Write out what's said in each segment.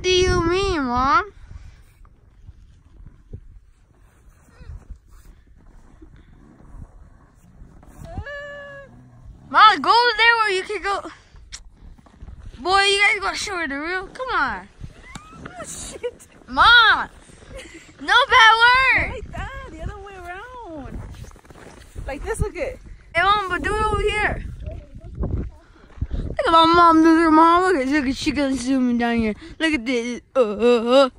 What do you mean, Mom? Mom, go there where you can go. Boy, you guys gotta show her the real. Come on. Shit. Mom! No bad word! Like that, the other way around. Like this, look it. Hey, Mom, but do it over here. Look at my mom, look at mom. Look at, look at, she gonna zoom down here. Look at this. Uh, uh, uh.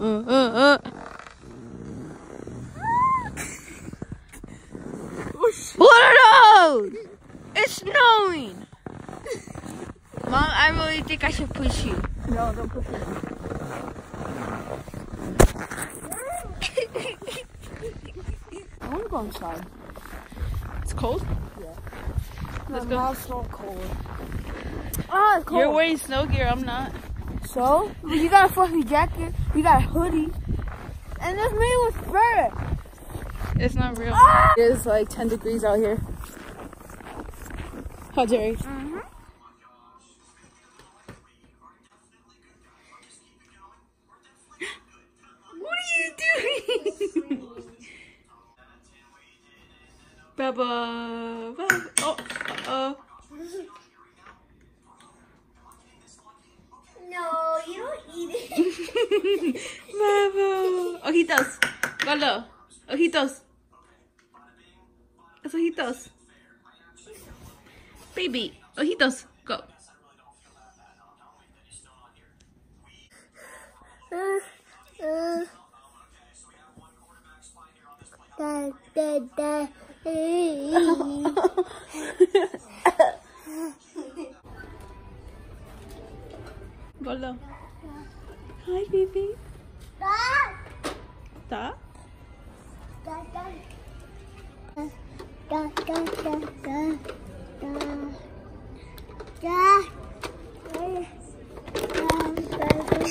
uh, uh, uh. What are those? It's snowing. Mom, I really think I should push you. No, don't push it. I want to go inside. It's cold? Let's go. house so cold. Oh, it's cold. You're wearing snow gear, I'm not. So, you got a fluffy jacket, you got a hoodie, and it's made with fur. It's not real. Ah! It is like 10 degrees out here. How Jerry? What Baba, Baba. Oh, uh oh. No, you don't eat it. Baba. Ojitos. Golo. Ojitos. Los ojitos. Baby. Ojitos. Go. Uh, uh. da, da, da. Golo. Hi, baby. Da, Ta? da, da. Da, da, da, da, da. Da.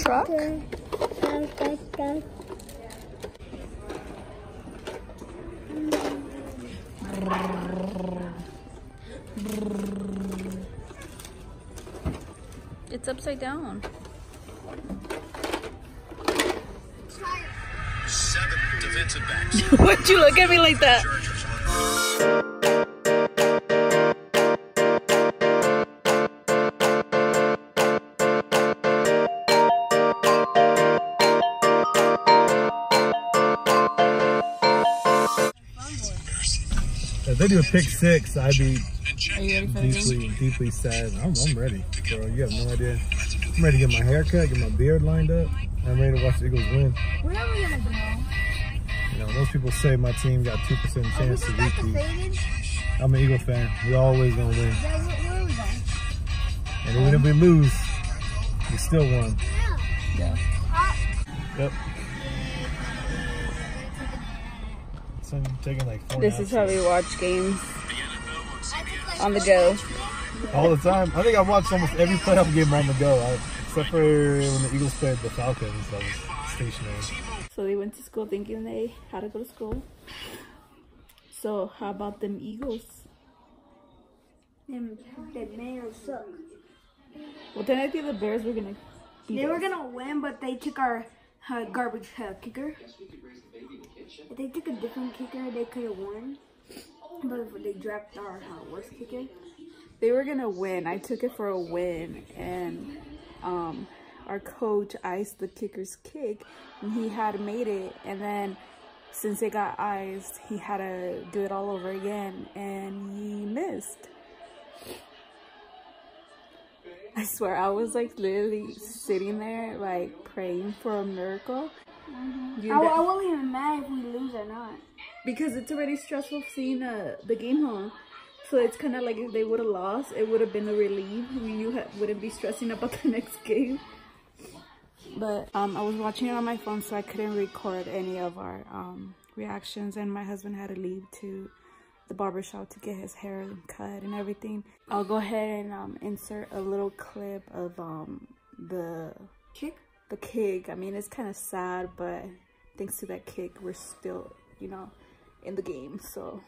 Truck? It's upside down. Seven defensive backs. Why'd you look at me like that? If they do a pick six, I'd be Are you ready for the game? deeply, deeply sad. I'm, I'm ready, bro. You have no idea. I'm ready to get my hair cut, get my beard lined up. I'm ready to watch the Eagles win. Where are we gonna go? You know, most people say my team got two percent Are we chance to just got the repeat. I'm an Eagle fan. We always gonna win, Yeah, where, where are we going? and even if we lose, we still won. Yeah. Uh, yep. So I'm taking like four This naps is how we watch games on the go. all the time. I think I watched almost every playoff game on the go, I, except for when the Eagles played the Falcons. I was stationary. So they went to school thinking they had to go to school. So how about them Eagles? Them, the males suck. Well, then I think the Bears were gonna. beat They were gonna win, but they took our uh, garbage uh, kicker. If they took a different kicker, they could have won. But they dropped our uh, worst kicker, They were gonna win. I took it for a win, and um, our coach iced the kicker's kick, and he had made it. And then, since it got iced, he had to do it all over again, and he missed. I swear, I was like literally sitting there, like praying for a miracle. You I, know- I wasn't even mad if we lose or not. Because it's already stressful seeing uh, the game home. So it's kind of like if they would have lost, it would have been a relief. You ha- wouldn't be stressing about the next game. But um, I was watching it on my phone, so I couldn't record any of our um, reactions. And my husband had to leave to the barber shop to get his hair cut and everything. I'll go ahead and um, insert a little clip of um, the Kick? the kick. I mean, it's kind of sad, but thanks to that kick, we're still, you know, in the game. So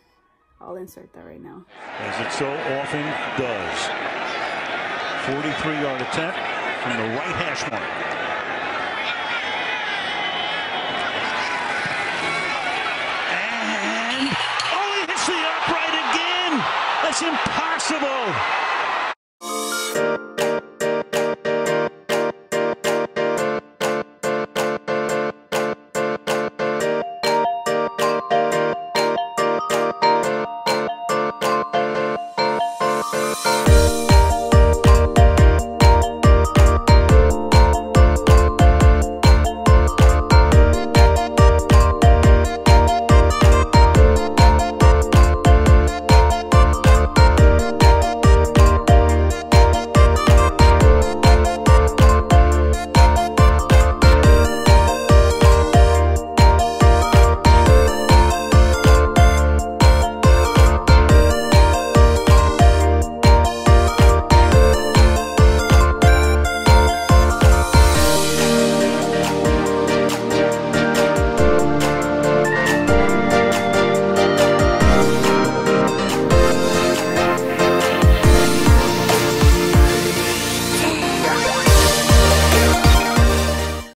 I'll insert that right now. as it so often does. 43 yard attempt from the right hash mark. And, he hits the upright again. That's impossible.